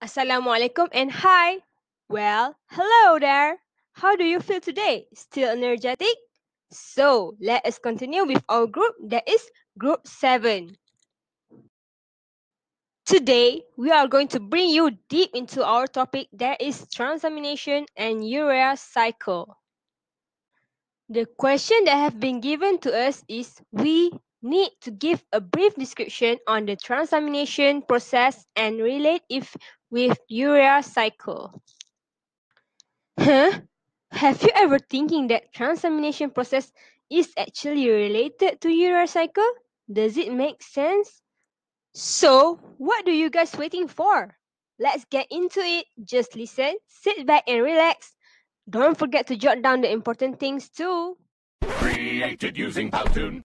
Assalamualaikum and hi. Well, hello there. How do you feel today? Still energetic? So, let us continue with our group that is group 7. Today, we are going to bring you deep into our topic that is transamination and urea cycle. The question that have been given to us is we need to give a brief description on the transamination process and relate it with urea cycle. Huh? Have you ever thinking that transamination process is actually related to urea cycle? Does it make sense? So, what do you guys waiting for? Let's get into it. Just listen, sit back and relax. Don't forget to jot down the important things too. Created using Powtoon.